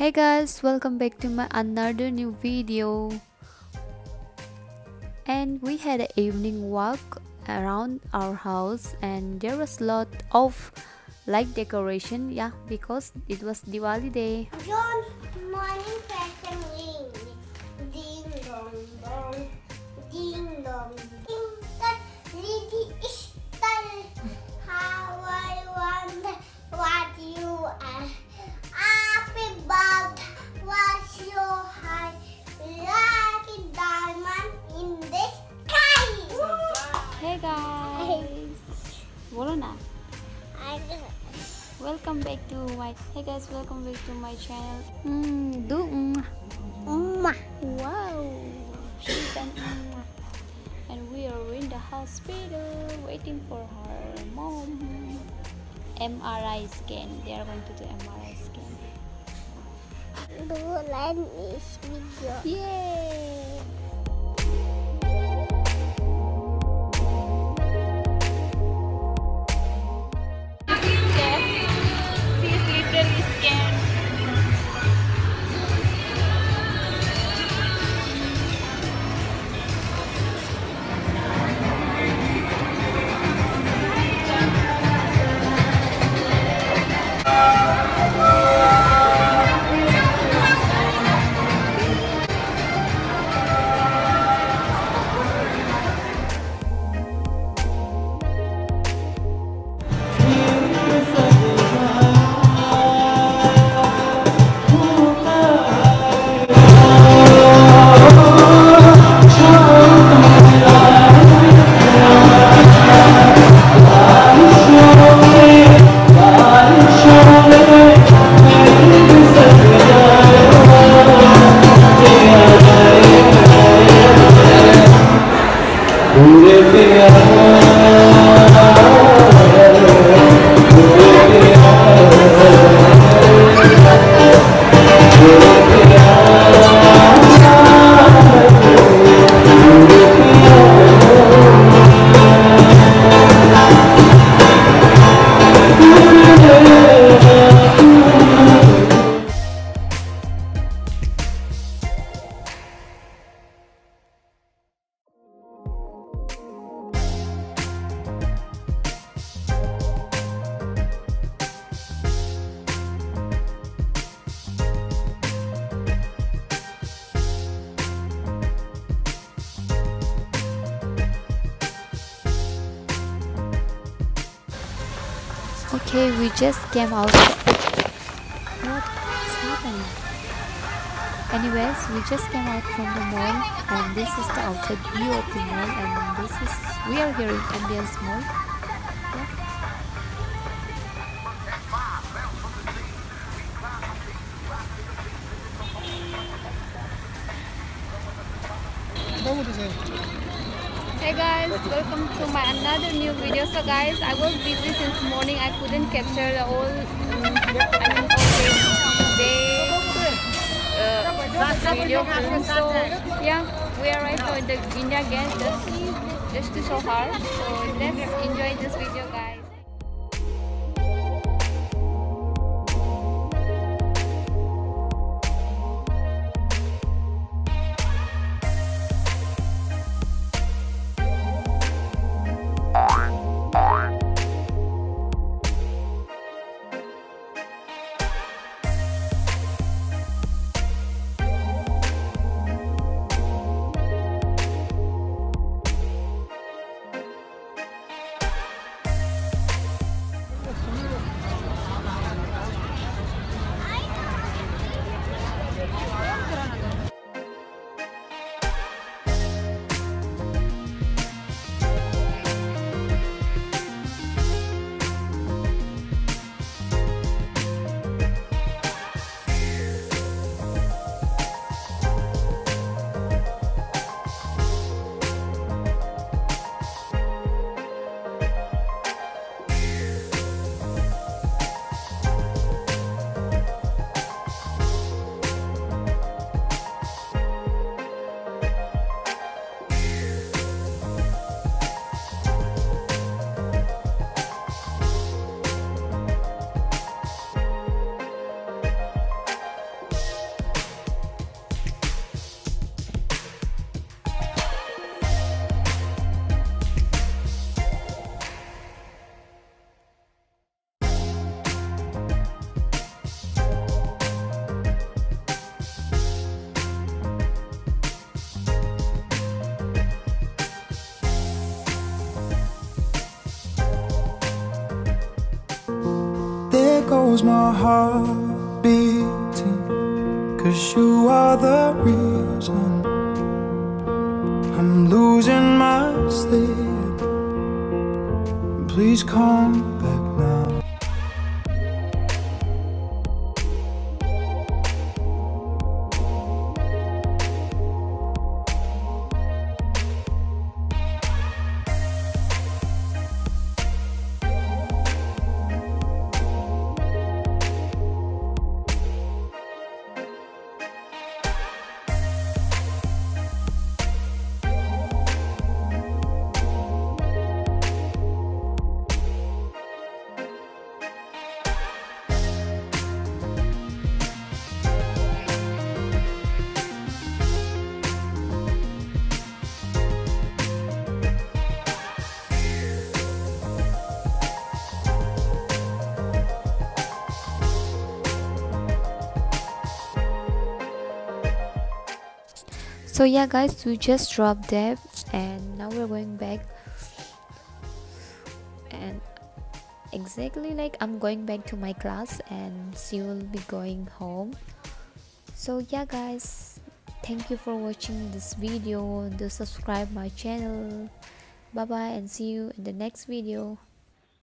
hey guys welcome back to my another new video and we had an evening walk around our house and there was a lot of light decoration yeah because it was Diwali day John, morning fashion ring. Ding dong dong. Ding dong ding. That बोलो ना I welcome back to my hey guys welcome back to my channel mm, do mm. Umma. Wow, she's done. And we are in the hospital waiting for her mom. MRI scan. They are going to do MRI scan. Do like this video. Yay! Okay, we just came out. What's happening? Anyways, we just came out from the mall, and this is the outside view of the mall, and this is we are here in Ambience Mall. Yeah. Hey guys, welcome to my another new video. So guys, I was busy since morning. I couldn't capture the whole, um, I mean, day uh, video. So yeah, we arrived at the India Gate just, just to show her. So let's enjoy this video, guys. Feels my heart beating. Cause you are the reason I'm losing my sleep. Please come back so yeah guys we just dropped that and now we're going back. And exactly like i'm going back to my class and she will be going home. So yeah guys thank you for watching this video. Do subscribe my channel. Bye bye and see you in the next video